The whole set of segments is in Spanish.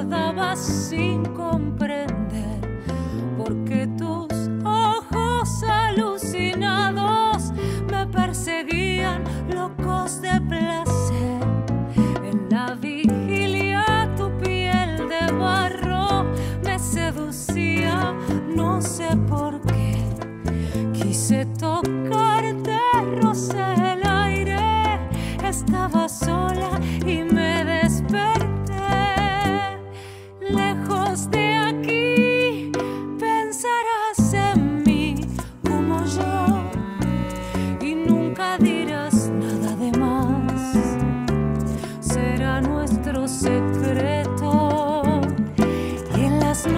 recordaba sin comprender, porque tus ojos alucinados me perseguían locos de placer. En la vigilia tu piel de barro me seducía, no sé por qué. Quise tocarte, rocé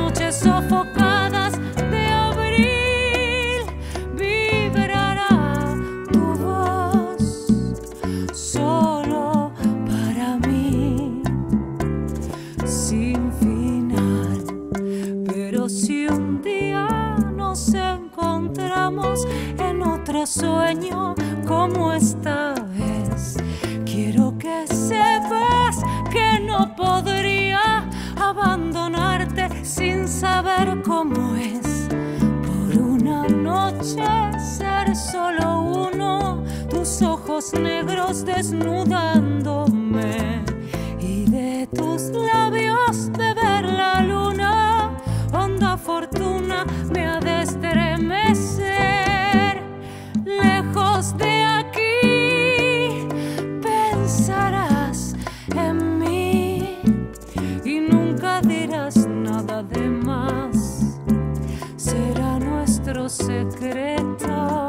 noches sofocadas de abril vibrará tu voz solo para mí sin final. Pero si un día nos encontramos en otro sueño como esta cómo es. Por una noche ser solo uno, tus ojos negros desnudándome y de tus labios Será nuestro secreto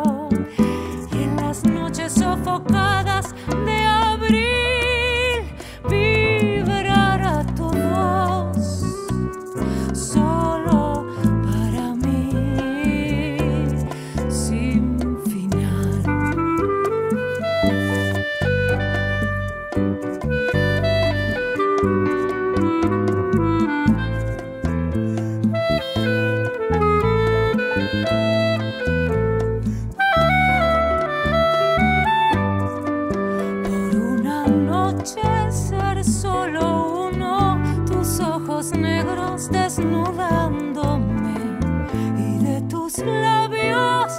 noche ser solo uno, tus ojos negros desnudándome y de tus labios